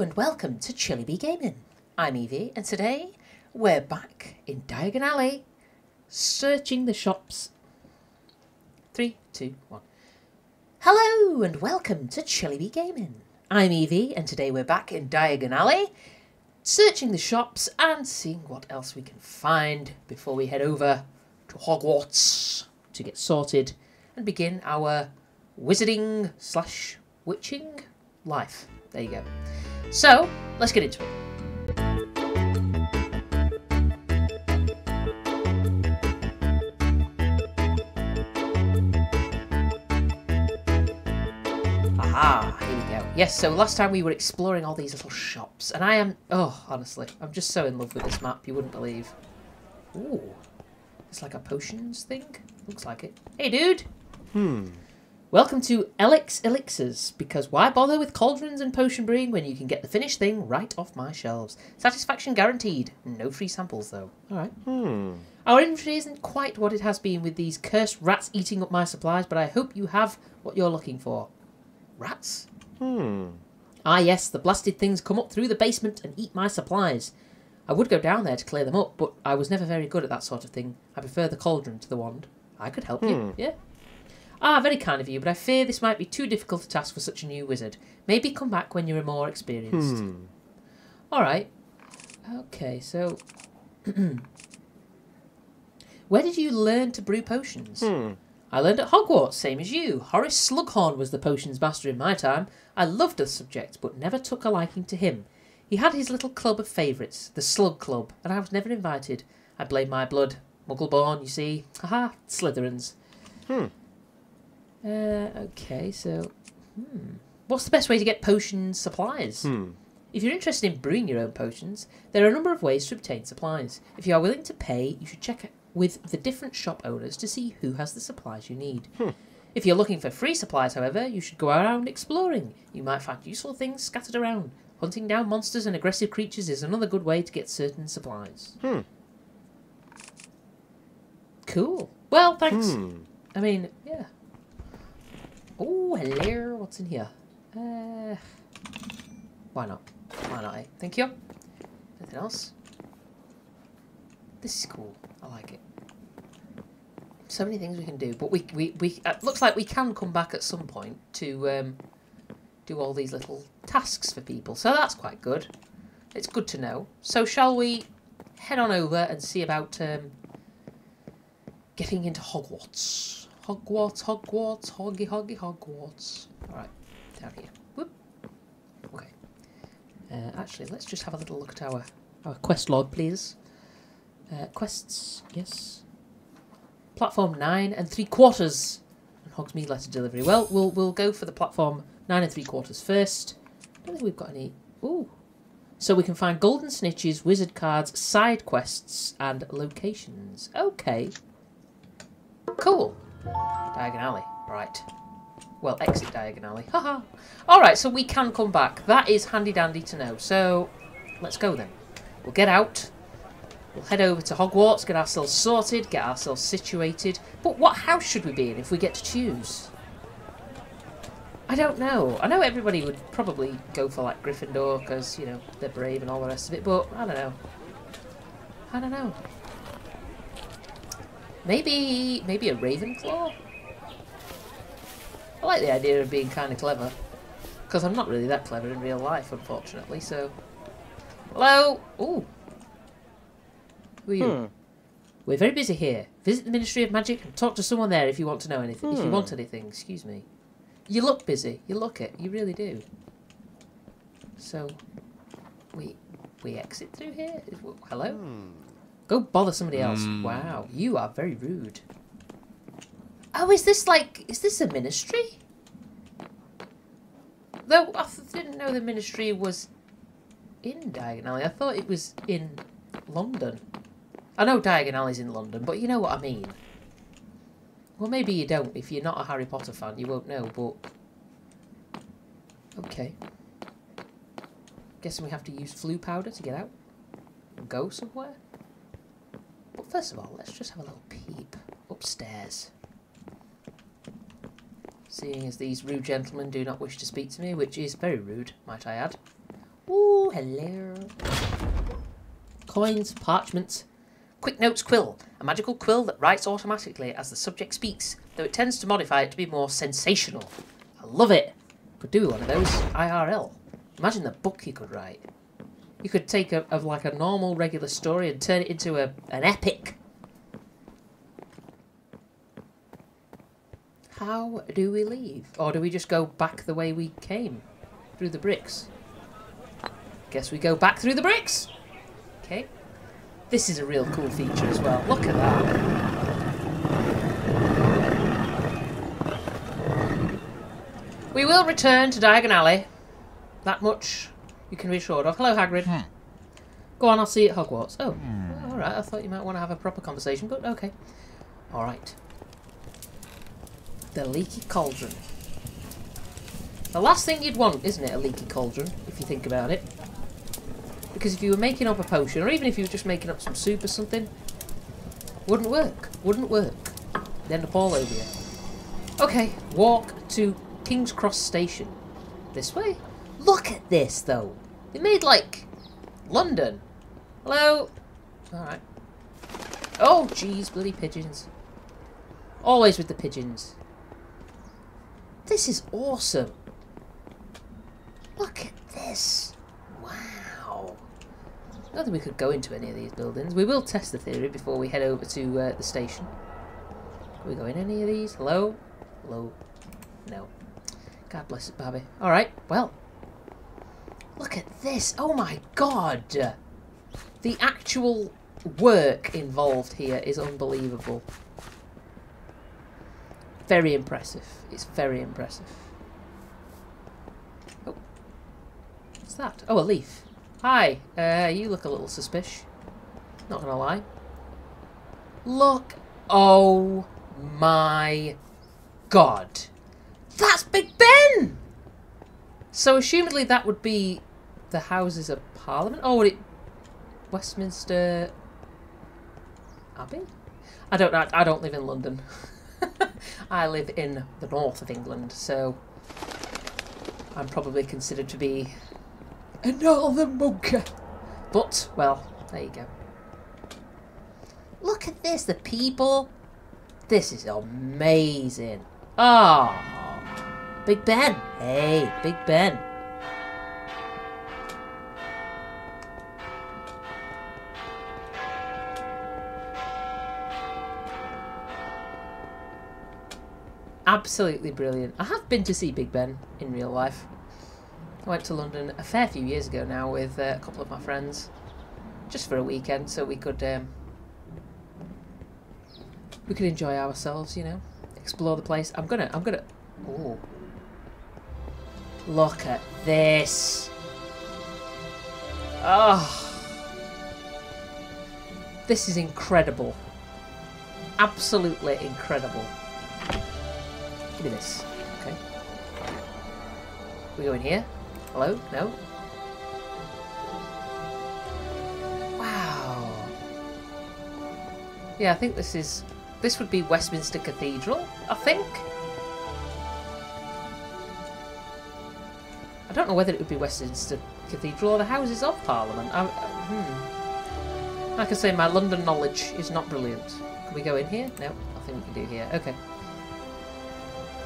And welcome to Chilly Bee Gaming. I'm Evie and today we're back in Diagon Alley searching the shops. Three, two, one. Hello and welcome to Chilly Bee Gaming. I'm Evie and today we're back in Diagon Alley searching the shops and seeing what else we can find before we head over to Hogwarts to get sorted and begin our wizarding slash witching life. There you go. So, let's get into it. Aha, here we go. Yes, so last time we were exploring all these little shops, and I am, oh, honestly, I'm just so in love with this map, you wouldn't believe. Ooh, it's like a potions thing? Looks like it. Hey, dude! Hmm. Welcome to Elix Elixirs, because why bother with cauldrons and potion brewing when you can get the finished thing right off my shelves? Satisfaction guaranteed. No free samples, though. Alright. Hmm. Our inventory isn't quite what it has been with these cursed rats eating up my supplies, but I hope you have what you're looking for. Rats? Hmm. Ah, yes, the blasted things come up through the basement and eat my supplies. I would go down there to clear them up, but I was never very good at that sort of thing. I prefer the cauldron to the wand. I could help you, Hmm. yeah. Ah, very kind of you, but I fear this might be too difficult a task for such a new wizard. Maybe come back when you're more experienced. Hmm. Alright. Okay, so. Where did you learn to brew potions? Hmm. I learned at Hogwarts, same as you. Horace Slughorn was the potions master in my time. I loved the subject, but never took a liking to him. He had his little club of favourites, the Slug Club, and I was never invited. I blame my blood. Muggle-born, you see. Haha, Slytherins. Hmm. Uh, okay, so... Hmm. What's the best way to get potion supplies? Hmm. If you're interested in brewing your own potions, there are a number of ways to obtain supplies. If you are willing to pay, you should check with the different shop owners to see who has the supplies you need. Hmm. If you're looking for free supplies, however, you should go around exploring. You might find useful things scattered around. Hunting down monsters and aggressive creatures is another good way to get certain supplies. Hmm. Cool. Well, thanks. Hmm. I mean, yeah. Oh, hello. What's in here? Uh, why not? Why not, eh? Thank you. Anything else? This is cool. I like it. So many things we can do, but we we we uh, looks like we can come back at some point to um, do all these little tasks for people. So that's quite good. It's good to know. So shall we head on over and see about um, getting into Hogwarts? Hogwarts, Hogwarts, Hoggy, Hoggy, Hogwarts. All right, down here. Whoop. Okay. Uh, actually, let's just have a little look at our our quest log, please. Uh, quests, yes. Platform nine and three quarters. And Hogsmeade letter delivery. Well, we'll we'll go for the platform nine and three quarters first. I don't think we've got any. Ooh. So we can find golden snitches, wizard cards, side quests, and locations. Okay. Cool. Diagon Alley. Right. Well, exit Diagon Alley. Haha. Alright, so we can come back. That is handy dandy to know. So, let's go then. We'll get out. We'll head over to Hogwarts, get ourselves sorted, get ourselves situated. But what house should we be in if we get to choose? I don't know. I know everybody would probably go for like Gryffindor because, you know, they're brave and all the rest of it, but I don't know. I don't know. Maybe, maybe a Ravenclaw? I like the idea of being kind of clever. Because I'm not really that clever in real life, unfortunately, so... Hello? Ooh. Who are you? Hmm. We're very busy here. Visit the Ministry of Magic and talk to someone there if you want to know anything. If you Hmm. want anything, excuse me. You look busy. You look it. You really do. So, we we exit through here? Hello? Hmm. Go bother somebody else. Hmm. Wow, you are very rude. Oh, is this like, is this a ministry? Though I didn't know the ministry was in Diagon Alley. I thought it was in London. I know Diagon Alley's in London, but you know what I mean. Well, maybe you don't. If you're not a Harry Potter fan, you won't know, but... Okay. Guessing we have to use Floo powder to get out and go somewhere? But first of all, let's just have a little peep upstairs. Seeing as these rude gentlemen do not wish to speak to me, which is very rude, might I add. Ooh, hello. Coins, parchments. Quick Notes Quill. A magical quill that writes automatically as the subject speaks, though it tends to modify it to be more sensational. I love it. Could do one of those IRL. Imagine the book you could write. You could take a, of like a normal regular story and turn it into a, an epic. How do we leave? Or do we just go back the way we came? Through the bricks? Guess we go back through the bricks! Okay. This is a real cool feature as well. Look at that. We will return to Diagon Alley. That much you can be assured of. Hello, Hagrid. Hmm. Go on, I'll see you at Hogwarts. Oh, alright. I thought you might want to have a proper conversation, but okay. Alright. The leaky cauldron. The last thing you'd want, isn't it, a leaky cauldron, if you think about it? Because if you were making up a potion, or even if you were just making up some soup or something, wouldn't work. Wouldn't work. They'd end up all over you. Okay, walk to King's Cross Station. This way? Look at this, though. They made, like, London. Hello? Alright. Oh, jeez, bloody pigeons. Always with the pigeons. This is awesome. Look at this. Wow. Not that we could go into any of these buildings. We will test the theory before we head over to uh, the station. Can we go in any of these? Hello? Hello? No. God bless it, Bobby. Alright, well. Look at this. Oh my god. The actual work involved here is unbelievable. Very impressive. It's very impressive. Oh. What's that? Oh, a leaf. Hi. Uh, you look a little suspicious. Not gonna lie. Look. Oh my god. That's Big Ben! So, assumedly, that would be the Houses of Parliament? Would it... Westminster... Abbey? I don't know. I don't live in London. I live in the north of England, so... I'm probably considered to be a northern monker. But, well, there you go. Look at this, the people. This is amazing. Oh, Big Ben. Hey, Big Ben. Absolutely brilliant. I have been to see Big Ben in real life. I went to London a fair few years ago now with uh, a couple of my friends, just for a weekend, so we could um, we could enjoy ourselves, you know, explore the place. I'm gonna, I'm gonna. Oh, look at this! Oh, this is incredible. Absolutely incredible. Give me this. Okay. We go in here. Hello? No? Wow. Yeah, I think this is... This would be Westminster Cathedral, I think. I don't know whether it would be Westminster Cathedral or the Houses of Parliament. I, hmm. Like I say, my London knowledge is not brilliant. Can we go in here? No, nothing we can do here. Okay.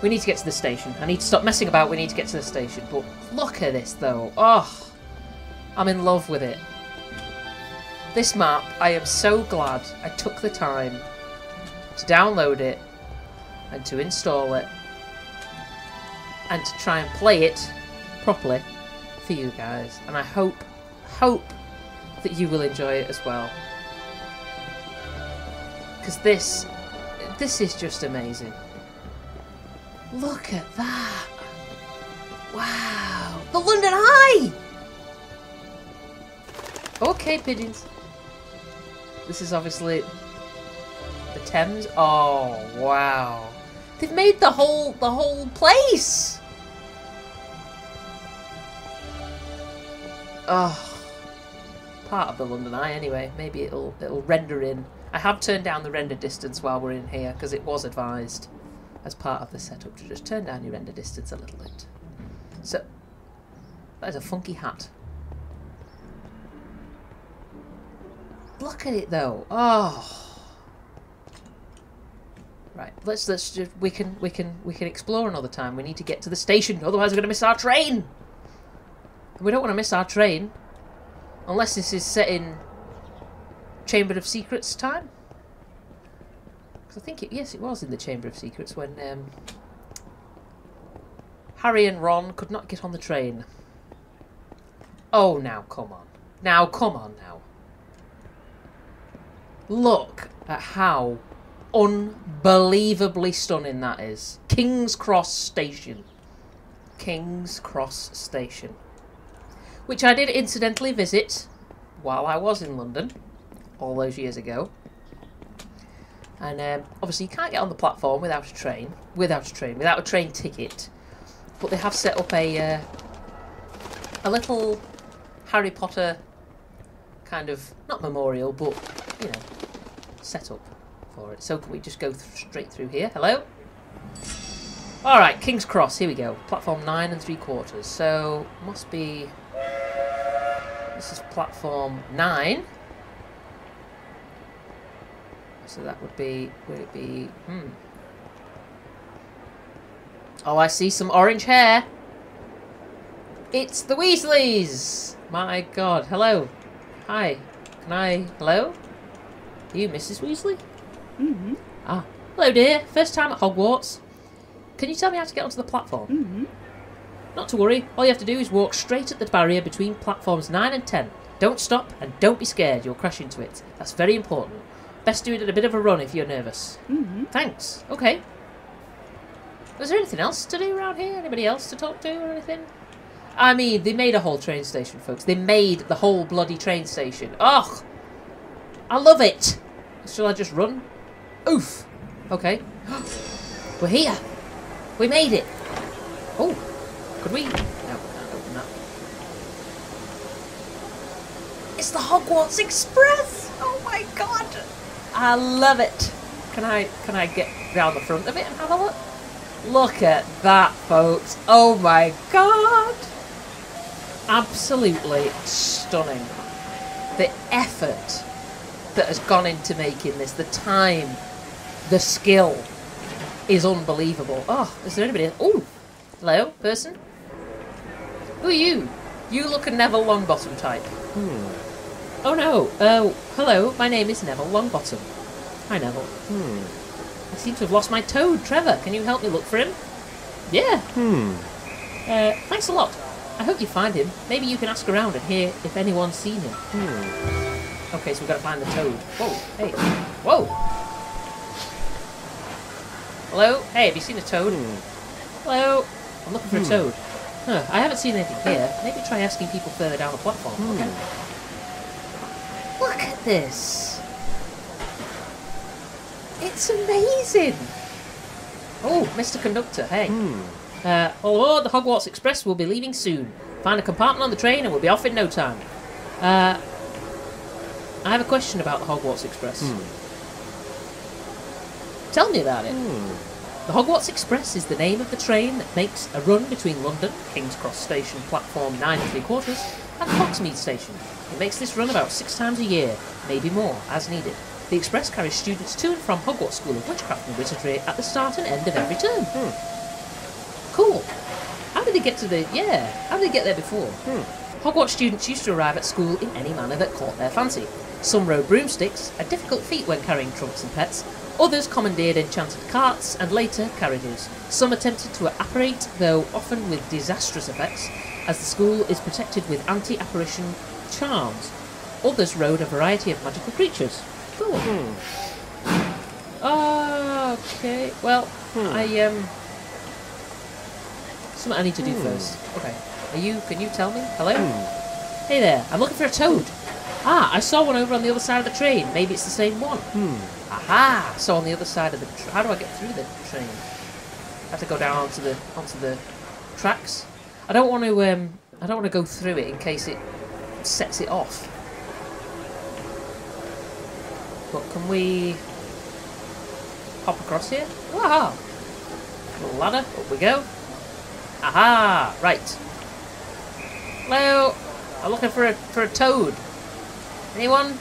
We need to get to the station. I need to stop messing about. We need to get to the station. But look at this, though. Oh, I'm in love with it. This map, I am so glad I took the time to download it and to install it and to try and play it properly for you guys. And I hope, hope that you will enjoy it as well. Because this, this is just amazing. Look at that! Wow! The London Eye! Okay, pigeons. This is obviously the Thames. Oh, wow. They've made the whole the whole place. Oh, part of the London Eye anyway. Maybe it'll it'll render in. I have turned down the render distance while we're in here because it was advised as part of the setup to just turn down your render distance a little bit. So, that is a funky hat. Look at it though. Oh. Right. Let's let's just we can we can we can explore another time. We need to get to the station, otherwise we're gonna miss our train. We don't want to miss our train, unless this is set in Chamber of Secrets time. I think it yes it was in the Chamber of Secrets when um, Harry and Ron could not get on the train. Oh, now come on, now come on now. Look at how unbelievably stunning that is. King's Cross Station. King's Cross Station. Which I did incidentally visit while I was in London all those years ago. And um, obviously you can't get on the platform without a train, without a train, without a train ticket. But they have set up a uh, a little Harry Potter kind of not memorial, but you know, setup for it. So can we just go th straight through here? Hello? Alright, King's Cross, here we go. Platform 9 and 3 quarters. So, must be... This is platform 9. So that would be... Would it be... Hmm. Oh, I see some orange hair. It's the Weasleys! My god, hello. Hi. Can I... Hello? Are you Mrs. Weasley? Mm-hmm. Ah, hello dear. First time at Hogwarts. Can you tell me how to get onto the platform? Mm-hmm. Not to worry. All you have to do is walk straight at the barrier between platforms 9 and 10. Don't stop and don't be scared. You'll crash into it. That's very important. Best do it at a bit of a run if you're nervous. Mm-hmm. Thanks. Okay. Was there anything else to do around here? Anybody else to talk to or anything? I mean, they made a whole train station, folks. They made the whole bloody train station. Ugh! I love it! Shall I just run? Oof! Okay. We're here! We made it! Oh! Could we? No, open that. It's the Hogwarts Express! Oh my god! I love it! Can I can I get down the front of it and have a look? Look at that, folks! Oh my god! Absolutely stunning. The effort that has gone into making this, the time, the skill is unbelievable. Oh, is there anybody? Oh, hello, person. Who are you? You look a Neville Longbottom type. Hmm. Oh no. Oh, hello. My name is Neville Longbottom. Hi, Neville. Hmm. I seem to have lost my toad. Trevor, can you help me look for him? Yeah. Hmm. Uh, thanks a lot. I hope you find him. Maybe you can ask around and hear if anyone's seen him. Hmm. Okay, so we've got to find the toad. Whoa, hey, whoa! Hello? Hey, have you seen a toad? Hmm. Hello? I'm looking for a Hmm. toad. Huh, I haven't seen anything here. Maybe try asking people further down the platform. Hmm. Okay. This! It's amazing! Oh, Mr. Conductor, hey. Hmm. Uh, all aboard, the Hogwarts Express will be leaving soon. Find a compartment on the train and we'll be off in no time. Uh, I have a question about the Hogwarts Express. Hmm. Tell me about it. Hmm. The Hogwarts Express is the name of the train that makes a run between London, King's Cross Station, platform 9 and 3 quarters, and Hogsmeade Station. It makes this run about six times a year, maybe more, as needed. The Express carries students to and from Hogwarts School of Witchcraft and Wizardry at the start and end of every term. Hmm. Cool. How did they get to the... Yeah, how did they get there before? Hmm. Hogwarts students used to arrive at school in any manner that caught their fancy. Some rode broomsticks, a difficult feat when carrying trunks and pets. Others commandeered enchanted carts and later carriages. Some attempted to apparate, though often with disastrous effects, as the school is protected with anti-apparition charms. Others rode a variety of magical creatures. Cool. Okay. Well, I um. Something I need to do first. Okay. Are you? Can you tell me? Hello. Hey there. I'm looking for a toad. Ah, I saw one over on the other side of the train. Maybe it's the same one. Hmm. Aha! So on the other side of the. How do I get through the train? I have to go down onto the onto the tracks. I don't want to. Um. I don't want to go through it in case it sets it off. But can we hop across here? Wow! Little ladder. Up we go. Aha! Right. Hello. I'm looking for a for a toad. Anyone?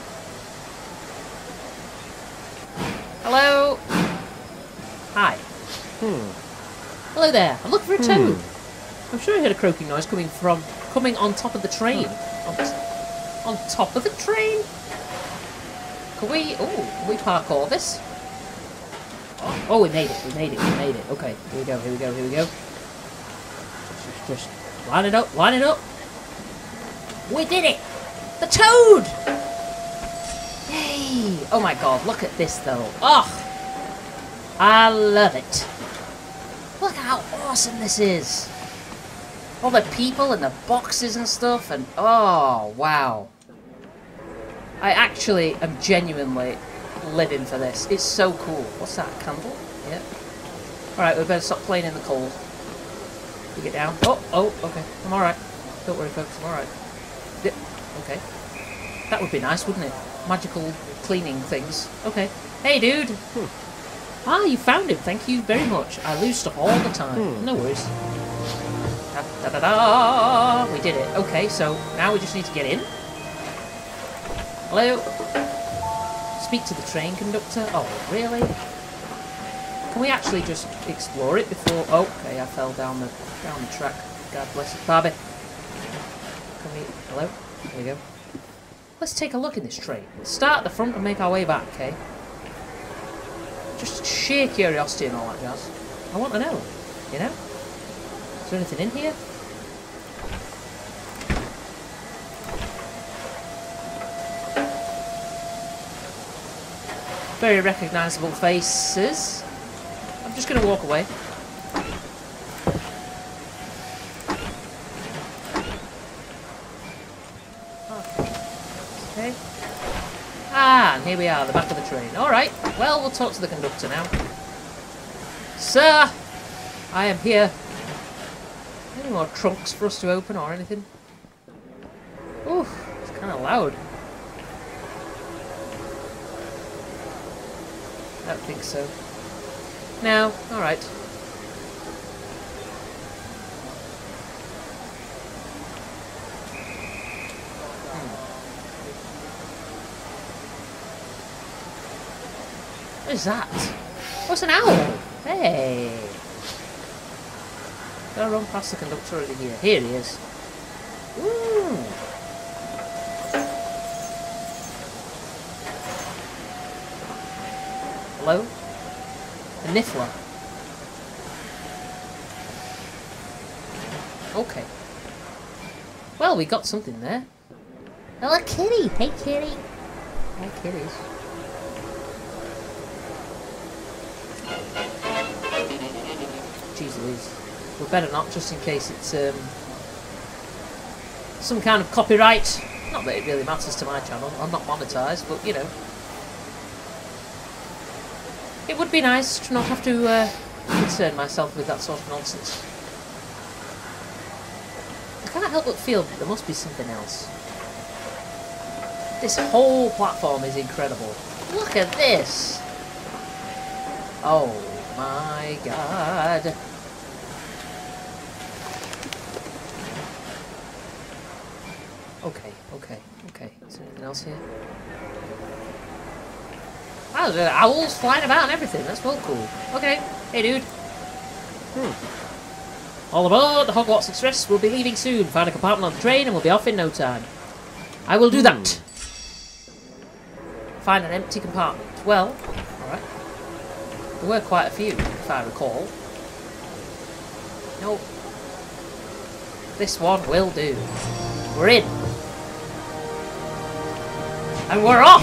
Hello? Hi. Hmm. Hello there. I'm looking for a toad. Hmm. I'm sure I heard a croaking noise coming from coming on top of the train. Hmm. On, on top of the train? Can we? Oh, can we all this? Oh, oh, we made it. We made it. We made it. Okay, here we go. Here we go. Here we go. Just, just line it up. Line it up. We did it. The toad. Yay! Oh my god! Look at this though. Oh, I love it. Look how awesome this is. All the people and the boxes and stuff, and oh wow. I actually am genuinely living for this. It's so cool. What's that? A candle? Yeah. Alright, we better stop playing in the cold. We get down. Oh, oh, okay. I'm alright. Don't worry, folks. I'm alright. Yep. Okay. That would be nice, wouldn't it? Magical cleaning things. Okay. Hey, dude! Ah, you found him. Thank you very much. I lose stuff all the time. Hmm. No worries. Da, da, da, da. We did it. Okay, so now we just need to get in. Hello? Speak to the train conductor? Oh, really? Can we actually just explore it before... Okay, I fell down the down the track. God bless it. Barbie. Can we... Hello? There we go. Let's take a look in this train. Let's start at the front and make our way back, okay? Just sheer curiosity and all that jazz. I want to know, you know? Is there anything in here? Very recognisable faces. I'm just going to walk away. Okay. Ah, here we are, the back of the train. Alright, well, we'll talk to the conductor now. Sir, I am here. Any more trunks for us to open or anything? Ooh, it's kind of loud. I don't think so. No, alright. Hmm. What is that? Oh, What's an owl? Hey! Gotta run past the conductor over here. Here he is. Ooh. Hello? A Niffler. Okay. Well, we got something there. A kitty! Hey, kitty! Hi, kitties. We better not, just in case it's um, some kind of copyright. Not that it really matters to my channel. I'm not monetized, but you know. It would be nice to not have to uh, concern myself with that sort of nonsense. I can't help but feel that there must be something else. This whole platform is incredible. Look at this! Oh my god. Okay, okay, okay. Is there anything else here? Wow, there are owls flying about and everything. That's well cool. Okay. Hey, dude. Hmm. All aboard the Hogwarts Express. We'll be leaving soon. Find a compartment on the train and we'll be off in no time. I will do that. Hmm. Find an empty compartment. Well, alright. There were quite a few, if I recall. No. This one will do. We're in. And we're off!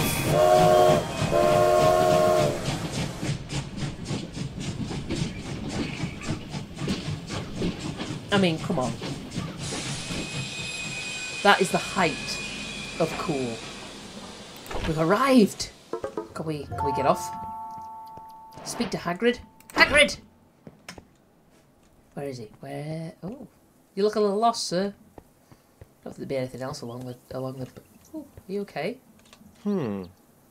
I mean, come on. That is the height of cool. We've arrived! Can we, can we get off? Speak to Hagrid? Hagrid! Where is he? Where? Oh, you look a little lost, sir. Don't think there'd be anything else along the along the. Oh, are you okay? Hmm.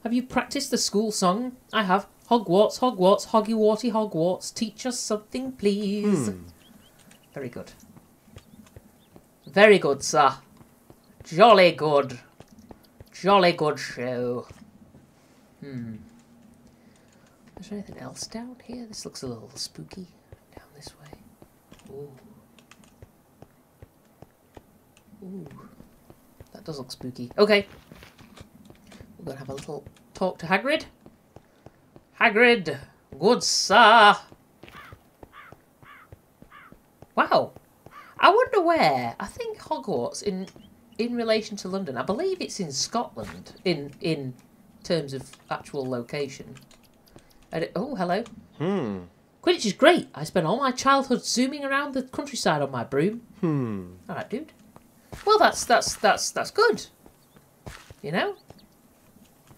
Have you practiced the school song? I have. Hogwarts, Hogwarts, Hoggy Warty Hogwarts. Teach us something, please. Hmm. Very good. Very good, sir. Jolly good. Jolly good show. Hmm. Is there anything else down here? This looks a little spooky. Down this way. Ooh. Ooh. That does look spooky. Okay. We're going to have a little talk to Hagrid. Hagrid! Good sir! Wow. I wonder where. I think Hogwarts in in relation to London. I believe it's in Scotland in in terms of actual location. And it- oh, hello. Hmm. Quidditch is great. I spent all my childhood zooming around the countryside on my broom. Hmm. All right, dude. Well, that's that's that's that's good. You know.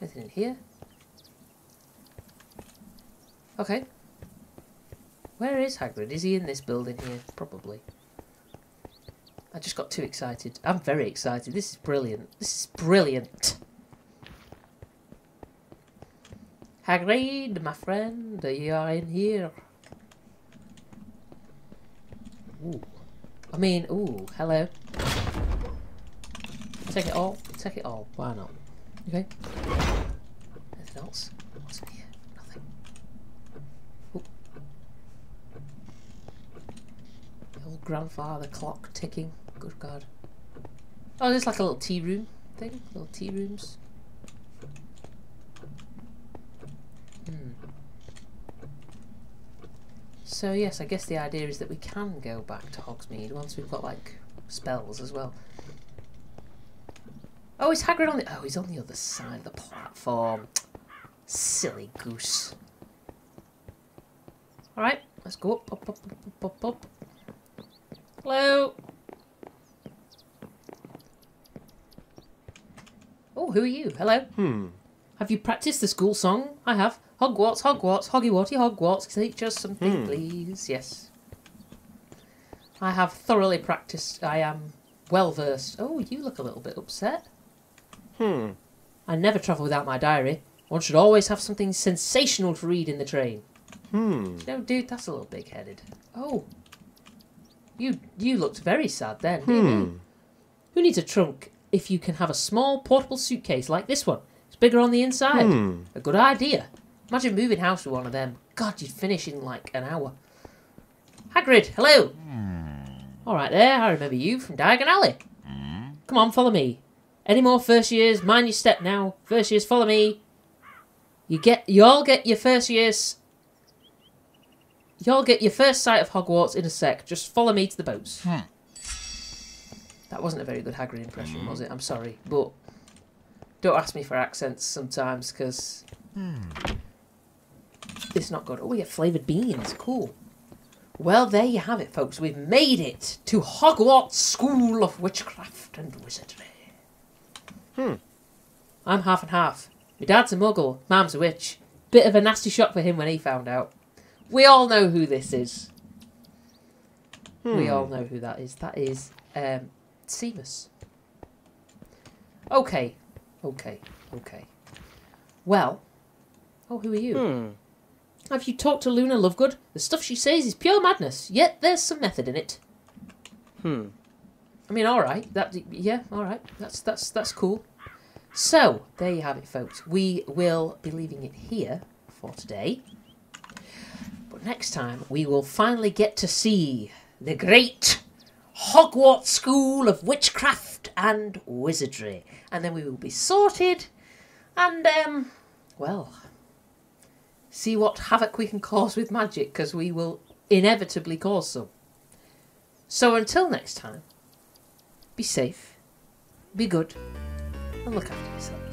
Anything in here? Okay. Where is Hagrid? Is he in this building here? Probably. I just got too excited. I'm very excited. This is brilliant. This is brilliant. Hagrid, my friend, you are in here. Ooh. I mean, ooh, hello. Take it all. Take it all. Why not? Okay. Anything else? What's in here? Nothing. Ooh. The old grandfather clock ticking. Good God. Oh, there's like a little tea room thing. Little tea rooms. Hmm. So yes, I guess the idea is that we can go back to Hogsmeade once we've got like spells as well. Oh, is Hagrid on the? Oh, he's on the other side of the platform. Silly goose. All right, let's go up, up, up, up, up, up. Hello. Oh, who are you? Hello. Hmm. Have you practiced the school song? I have. Hogwarts, Hogwarts, Hoggy Watty, Hogwarts. Teach us something, Hmm. please. Yes. I have thoroughly practiced. I am well versed. Oh, you look a little bit upset. Hmm. I never travel without my diary. One should always have something sensational to read in the train. Hmm. No, dude, that's a little big-headed. Oh. You you looked very sad then, didn't you? Hmm. Who needs a trunk if you can have a small portable suitcase like this one? It's bigger on the inside. Hmm. A good idea. Imagine moving house with one of them. God, you'd finish in like an hour. Hagrid, hello. All right there, I remember you from Diagon Alley. Come on, follow me. Any more first years? Mind your step now. First years, follow me. You get, you all get your first years. You all get your first sight of Hogwarts in a sec. Just follow me to the boats. Hmm. That wasn't a very good Hagrid impression, hmm. was it? I'm sorry, but don't ask me for accents sometimes because hmm. it's not good. Oh, we get flavoured beans. Cool. Well, there you have it, folks. We've made it to Hogwarts School of Witchcraft and Wizardry. Hmm. I'm half and half. My dad's a muggle, Mam's a witch. Bit of a nasty shock for him when he found out. We all know who this is. We Hmm. all know who that is. That is um, Seamus. Okay, okay, okay. Well, oh, who are you? Hmm. Have you talked to Luna Lovegood? The stuff she says is pure madness, yet there's some method in it. Hmm. I mean, all right. That yeah, all right. That's that's that's cool. So there you have it, folks. We will be leaving it here for today. But next time we will finally get to see the great Hogwarts School of Witchcraft and Wizardry, and then we will be sorted, and um, well, see what havoc we can cause with magic, because we will inevitably cause some. So until next time. Be safe, be good, and look after yourselves.